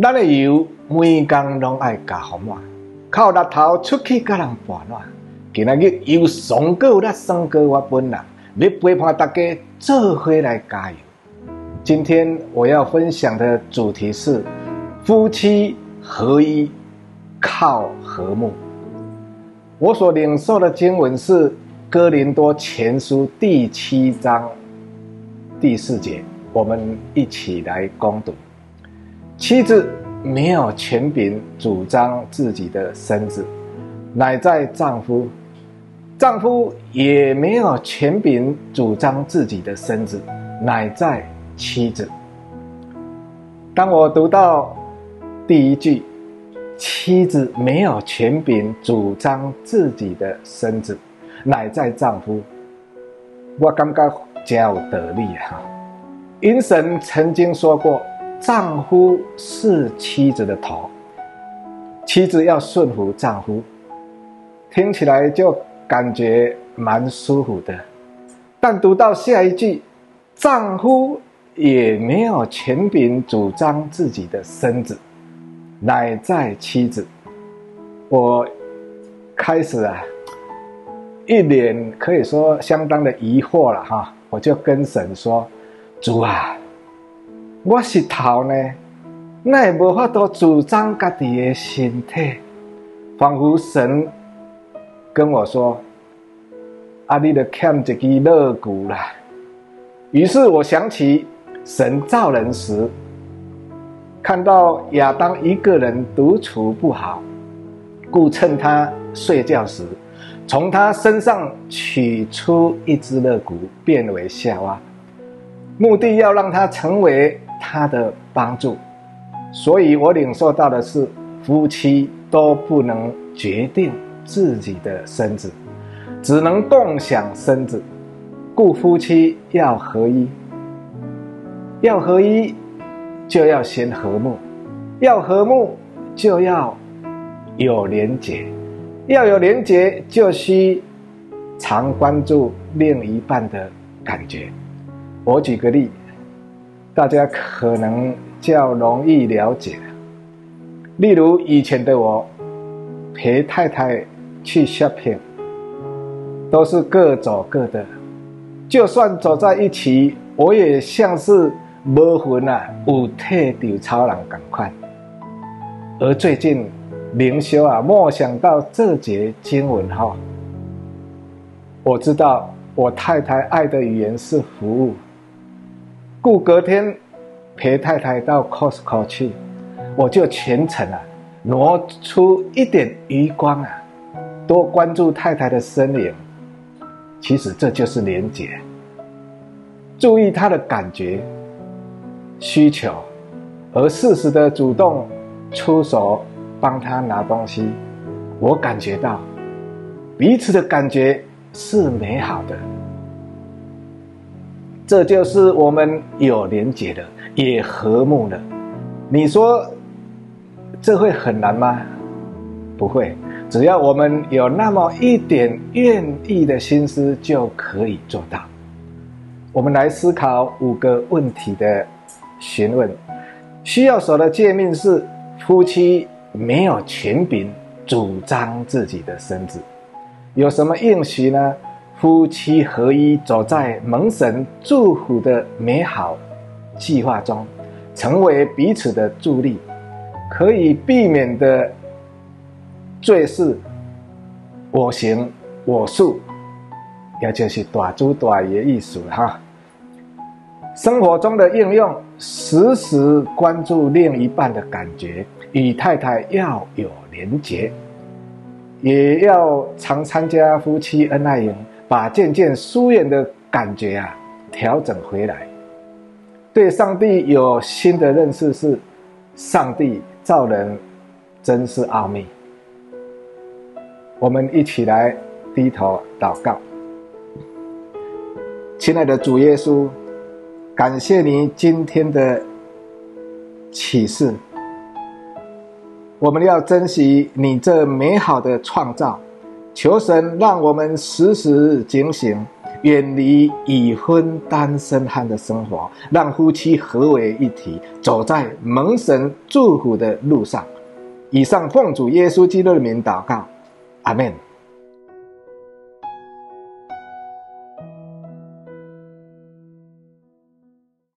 咱的油每工拢爱加好满，靠日头出去甲人保暖。今仔日又送过咱送过我本人，要陪伴大家做伙来加油。今天我要分享的主题是夫妻合一，靠和睦。我所领受的经文是哥林多前书第七章第四节，我们一起来攻读。妻子没有权柄主张自己的身子，乃在丈夫；丈夫也没有权柄主张自己的身子，乃在妻子。当我读到第一句“妻子没有权柄主张自己的身子，乃在丈夫”，我感觉真有道理哈。因神曾经说过。丈夫是妻子的头，妻子要顺服丈夫，听起来就感觉蛮舒服的。但读到下一句，丈夫也没有权柄主张自己的身子，乃在妻子。我开始啊，一脸可以说相当的疑惑了哈，我就跟神说：“主啊。”我是头呢，那也无法度主张家己的身体，仿佛神跟我说：“啊，你得欠一支肋骨啦。”于是我想起神造人时，看到亚当一个人独处不好，故趁他睡觉时，从他身上取出一只肋骨，变为夏娃，目的要让他成为。他的帮助，所以我领受到的是，夫妻都不能决定自己的身子，只能共享身子，故夫妻要合一。要合一，就要先和睦；要和睦，就要有连结；要有连结，就需常关注另一半的感觉。我举个例。大家可能较容易了解，例如以前的我陪太太去 shopping，都是各走各的，就算走在一起，我也像是魔魂啊，有特丢超人赶快。而最近灵修啊，默想到这节经文后，我知道我太太爱的语言是服务。故隔天陪太太到 Costco 去，我就全程啊挪出一点余光啊，多关注太太的身影。其实这就是连结，注意她的感觉、需求，而适时的主动出手帮她拿东西。我感觉到彼此的感觉是美好的。这就是我们有连结的，也和睦的。你说这会很难吗？不会，只要我们有那么一点愿意的心思，就可以做到。我们来思考五个问题的询问。需要守的诫命是：夫妻没有权柄主张自己的身子，有什么应许呢？夫妻合一，走在蒙神祝福的美好计划中，成为彼此的助力，可以避免的罪是我行我素，也就是大猪大爷意思哈。生活中的应用，时时关注另一半的感觉，与太太要有连结，也要常参加夫妻恩爱营。把渐渐疏远的感觉啊调整回来，对上帝有新的认识是，上帝造人真是奥秘。我们一起来低头祷告，亲爱的主耶稣，感谢你今天的启示，我们要珍惜你这美好的创造。求神让我们时时警醒，远离已婚单身汉的生活，让夫妻合为一体，走在蒙神祝福的路上。以上奉主耶稣基督的名祷告，阿门。